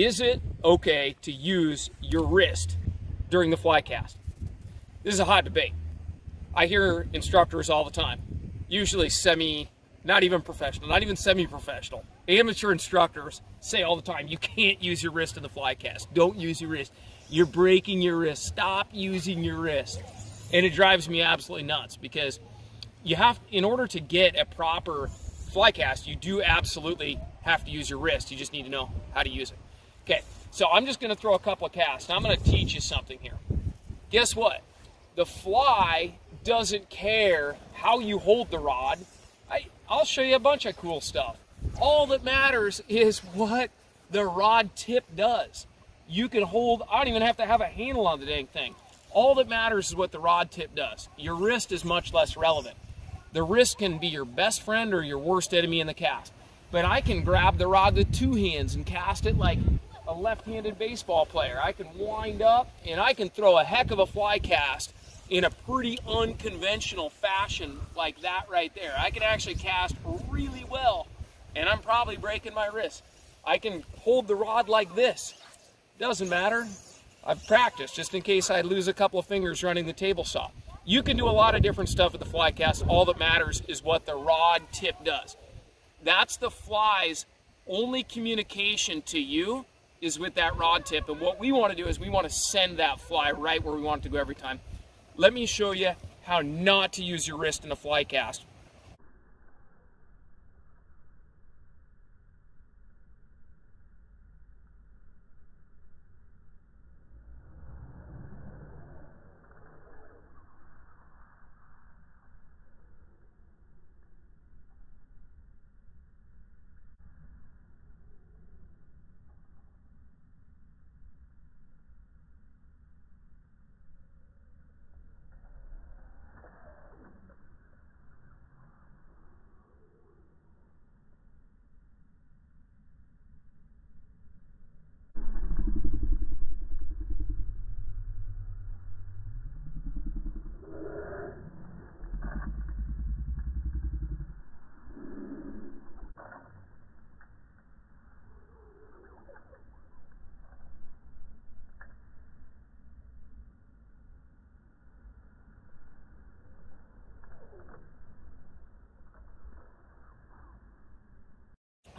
Is it okay to use your wrist during the fly cast? This is a hot debate. I hear instructors all the time, usually semi, not even professional, not even semi-professional, amateur instructors say all the time, you can't use your wrist in the fly cast. Don't use your wrist. You're breaking your wrist. Stop using your wrist. And it drives me absolutely nuts because you have, in order to get a proper fly cast, you do absolutely have to use your wrist. You just need to know how to use it. Okay, so I'm just going to throw a couple of casts. I'm going to teach you something here. Guess what? The fly doesn't care how you hold the rod. I, I'll show you a bunch of cool stuff. All that matters is what the rod tip does. You can hold, I don't even have to have a handle on the dang thing. All that matters is what the rod tip does. Your wrist is much less relevant. The wrist can be your best friend or your worst enemy in the cast. But I can grab the rod with two hands and cast it like a left-handed baseball player. I can wind up and I can throw a heck of a fly cast in a pretty unconventional fashion like that right there. I can actually cast really well and I'm probably breaking my wrist. I can hold the rod like this doesn't matter. I've practiced just in case I lose a couple of fingers running the table saw. You can do a lot of different stuff with the fly cast. All that matters is what the rod tip does. That's the fly's only communication to you is with that rod tip. And what we want to do is we want to send that fly right where we want it to go every time. Let me show you how not to use your wrist in a fly cast.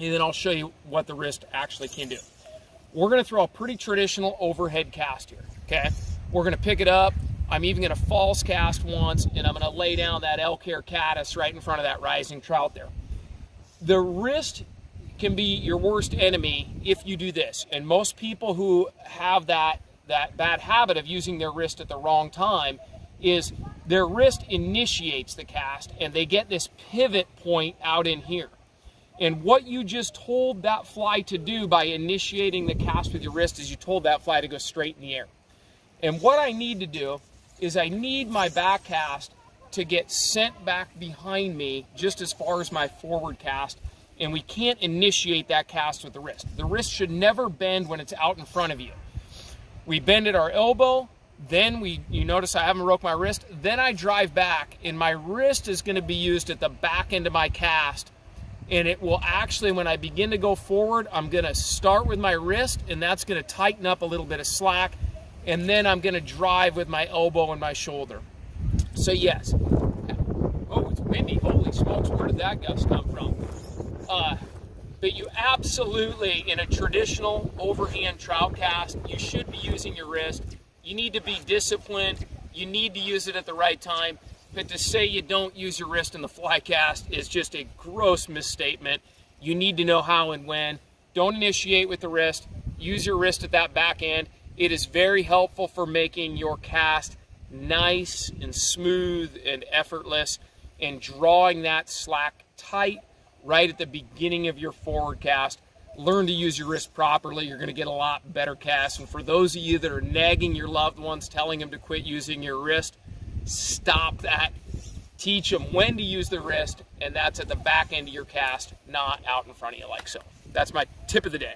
And then I'll show you what the wrist actually can do. We're gonna throw a pretty traditional overhead cast here, okay? We're gonna pick it up. I'm even gonna false cast once, and I'm gonna lay down that elk hair caddis right in front of that rising trout there. The wrist can be your worst enemy if you do this. And most people who have that, that bad habit of using their wrist at the wrong time is their wrist initiates the cast and they get this pivot point out in here. And what you just told that fly to do by initiating the cast with your wrist is you told that fly to go straight in the air. And what I need to do is I need my back cast to get sent back behind me just as far as my forward cast. And we can't initiate that cast with the wrist. The wrist should never bend when it's out in front of you. We bend at our elbow, then we, you notice I haven't broke my wrist, then I drive back and my wrist is gonna be used at the back end of my cast and it will actually, when I begin to go forward, I'm gonna start with my wrist and that's gonna tighten up a little bit of slack and then I'm gonna drive with my elbow and my shoulder. So yes. Oh, it's windy, holy smokes, where did that gust come from? Uh, but you absolutely, in a traditional overhand trout cast, you should be using your wrist. You need to be disciplined. You need to use it at the right time. But to say you don't use your wrist in the fly cast is just a gross misstatement. You need to know how and when. Don't initiate with the wrist. Use your wrist at that back end. It is very helpful for making your cast nice and smooth and effortless and drawing that slack tight right at the beginning of your forward cast. Learn to use your wrist properly. You're going to get a lot better casts. And for those of you that are nagging your loved ones, telling them to quit using your wrist, stop that. Teach them when to use the wrist, and that's at the back end of your cast, not out in front of you like so. That's my tip of the day.